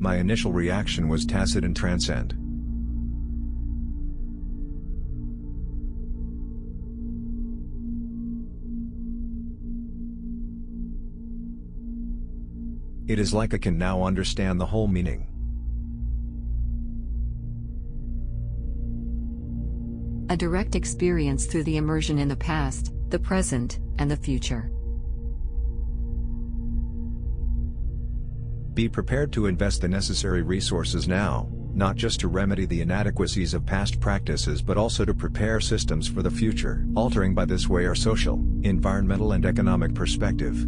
My initial reaction was tacit and transcend. It is like I can now understand the whole meaning. A direct experience through the immersion in the past, the present, and the future. Be prepared to invest the necessary resources now, not just to remedy the inadequacies of past practices but also to prepare systems for the future. Altering by this way our social, environmental and economic perspective.